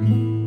Mm-hmm.